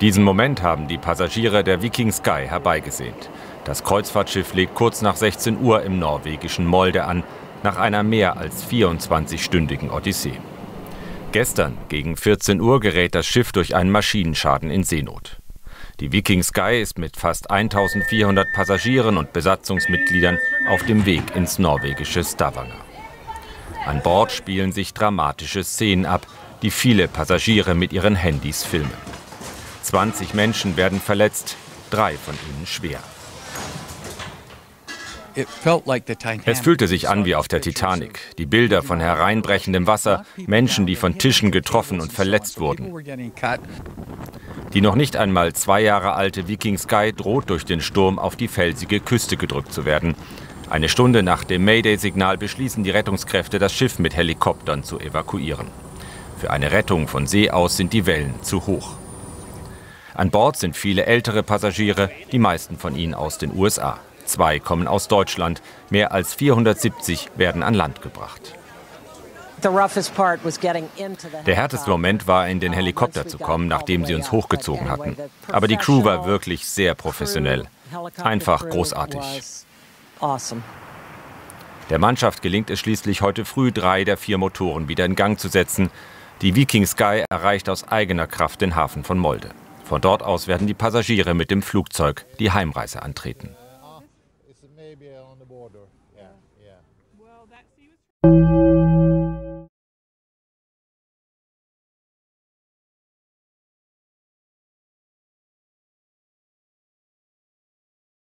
Diesen Moment haben die Passagiere der Viking Sky herbeigesehnt. Das Kreuzfahrtschiff legt kurz nach 16 Uhr im norwegischen Molde an, nach einer mehr als 24-stündigen Odyssee. Gestern gegen 14 Uhr gerät das Schiff durch einen Maschinenschaden in Seenot. Die Viking Sky ist mit fast 1400 Passagieren und Besatzungsmitgliedern auf dem Weg ins norwegische Stavanger. An Bord spielen sich dramatische Szenen ab, die viele Passagiere mit ihren Handys filmen. 20 Menschen werden verletzt, drei von ihnen schwer. Es fühlte sich an wie auf der Titanic. Die Bilder von hereinbrechendem Wasser, Menschen, die von Tischen getroffen und verletzt wurden. Die noch nicht einmal zwei Jahre alte Viking Sky droht durch den Sturm auf die felsige Küste gedrückt zu werden. Eine Stunde nach dem Mayday-Signal beschließen die Rettungskräfte, das Schiff mit Helikoptern zu evakuieren. Für eine Rettung von See aus sind die Wellen zu hoch. An Bord sind viele ältere Passagiere, die meisten von ihnen aus den USA. Zwei kommen aus Deutschland. Mehr als 470 werden an Land gebracht. Der härteste Moment war, in den Helikopter zu kommen, nachdem sie uns hochgezogen hatten. Aber die Crew war wirklich sehr professionell. Einfach großartig. Der Mannschaft gelingt es schließlich heute früh, drei der vier Motoren wieder in Gang zu setzen. Die Viking Sky erreicht aus eigener Kraft den Hafen von Molde. Von dort aus werden die Passagiere mit dem Flugzeug die Heimreise antreten. maybe on